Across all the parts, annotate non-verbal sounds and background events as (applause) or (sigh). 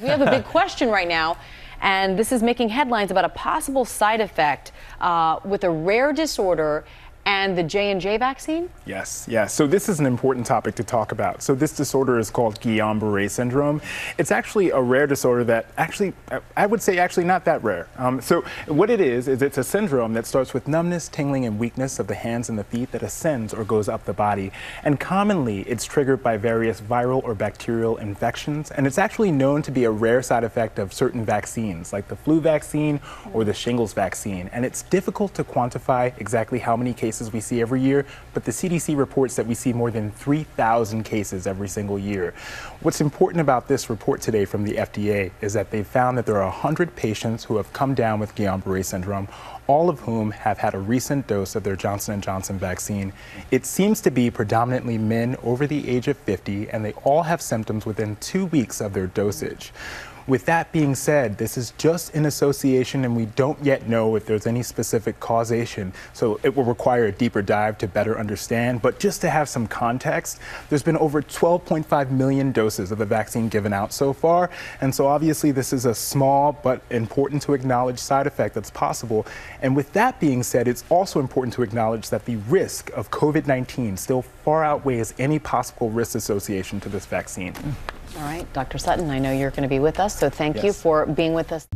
We have a big (laughs) question right now, and this is making headlines about a possible side effect uh, with a rare disorder and the J&J vaccine? Yes, yes. So this is an important topic to talk about. So this disorder is called Guillain-Barré syndrome. It's actually a rare disorder that actually, I would say actually not that rare. Um, so what it is, is it's a syndrome that starts with numbness, tingling, and weakness of the hands and the feet that ascends or goes up the body. And commonly, it's triggered by various viral or bacterial infections. And it's actually known to be a rare side effect of certain vaccines, like the flu vaccine or the shingles vaccine. And it's difficult to quantify exactly how many cases cases we see every year, but the CDC reports that we see more than 3,000 cases every single year. What's important about this report today from the FDA is that they found that there are 100 patients who have come down with Guillain-Barré syndrome, all of whom have had a recent dose of their Johnson & Johnson vaccine. It seems to be predominantly men over the age of 50, and they all have symptoms within two weeks of their dosage. With that being said, this is just an association and we don't yet know if there's any specific causation. So it will require a deeper dive to better understand. But just to have some context, there's been over 12.5 million doses of the vaccine given out so far. And so obviously this is a small but important to acknowledge side effect that's possible. And with that being said, it's also important to acknowledge that the risk of COVID-19 still far outweighs any possible risk association to this vaccine. All right, Dr. Sutton, I know you're going to be with us, so thank yes. you for being with us.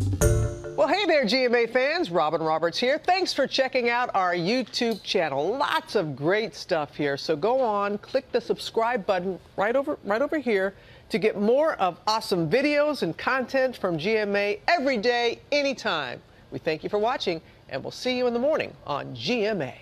Well, hey there, GMA fans. Robin Roberts here. Thanks for checking out our YouTube channel. Lots of great stuff here. So go on, click the subscribe button right over right over here to get more of awesome videos and content from GMA every day, anytime. We thank you for watching, and we'll see you in the morning on GMA.